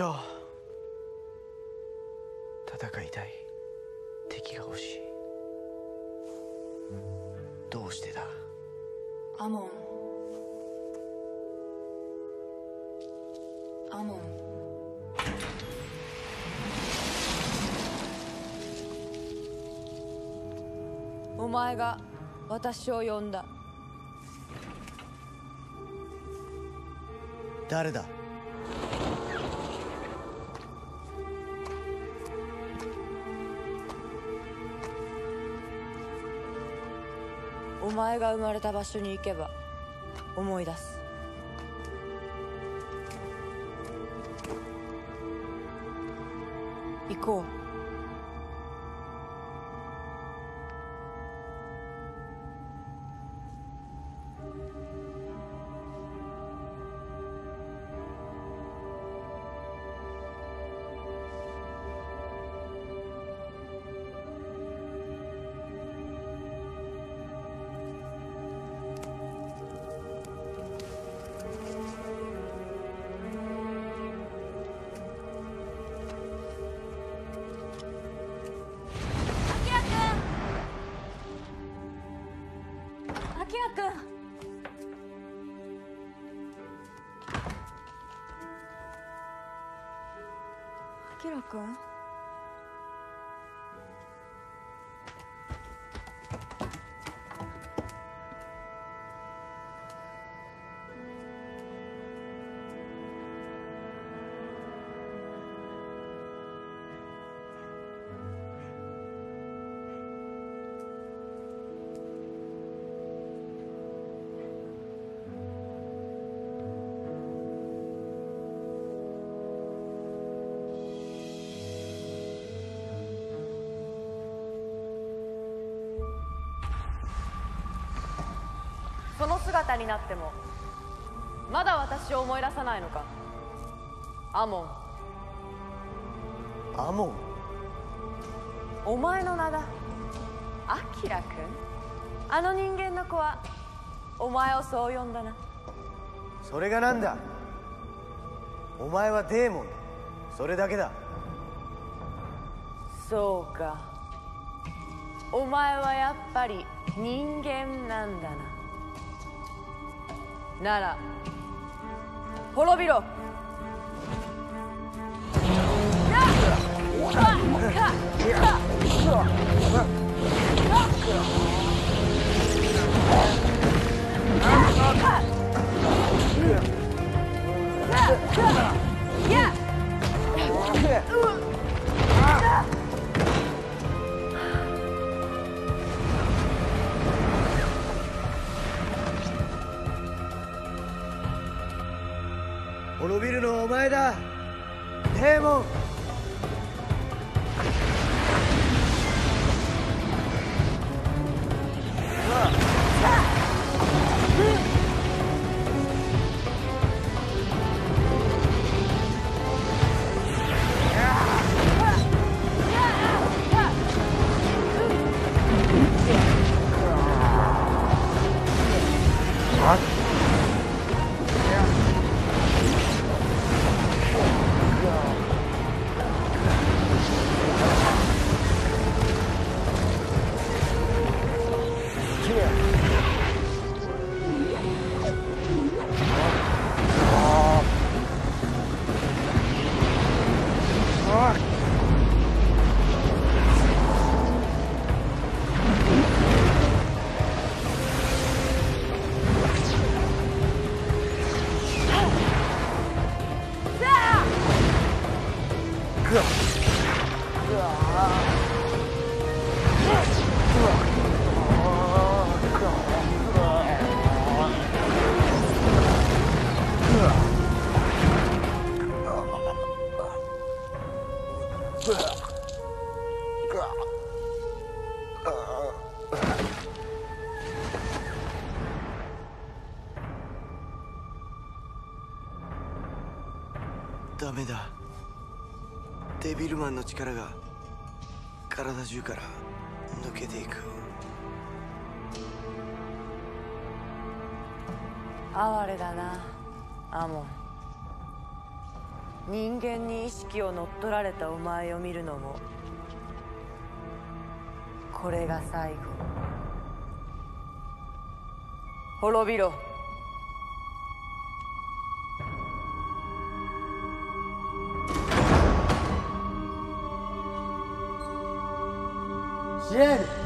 ょう。戦いたい。敵が欲しい。どうしてだ？アモン。アモン。お前が私を呼んだ。誰だ？お前が生まれた場所に行けば思い出す。行こう。君。アキラ君？その姿になってもまだ私を思い出さないのか？アモン。アモン？お前の名だ。アキラ君？あの人間の子はお前をそう呼んだな。それがなんだ？お前はデーモン。だそれだけだ。そうか。お前はやっぱり人間なんだななら滅びろ。伸びるのはお前だ。デーモン。ダメだ。デビルマンの力が体中から抜けていく。哀れだなアモン。人間に意識を乗っ取られたお前を見るのもこれが最後。滅びろ。シエル。